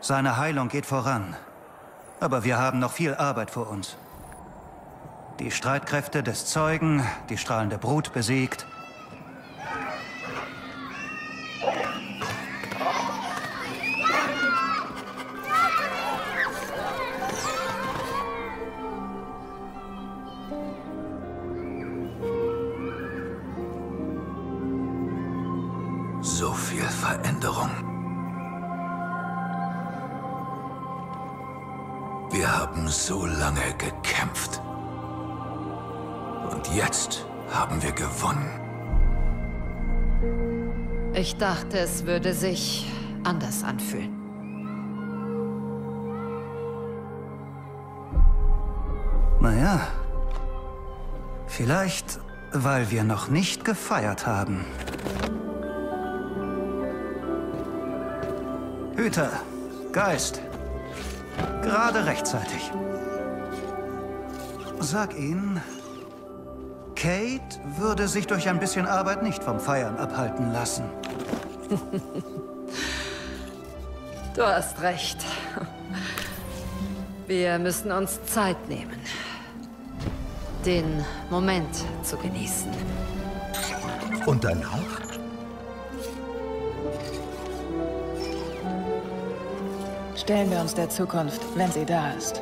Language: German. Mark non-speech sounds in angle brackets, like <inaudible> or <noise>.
Seine Heilung geht voran. Aber wir haben noch viel Arbeit vor uns. Die Streitkräfte des Zeugen, die strahlende Brut besiegt, So viel Veränderung. Wir haben so lange gekämpft. Und jetzt haben wir gewonnen. Ich dachte, es würde sich anders anfühlen. Naja, vielleicht, weil wir noch nicht gefeiert haben. Hüter, Geist, gerade rechtzeitig. Sag ihnen, Kate würde sich durch ein bisschen Arbeit nicht vom Feiern abhalten lassen. <laughs> Du hast recht. Wir müssen uns Zeit nehmen. Den Moment zu genießen. Und danach? Stellen wir uns der Zukunft, wenn sie da ist.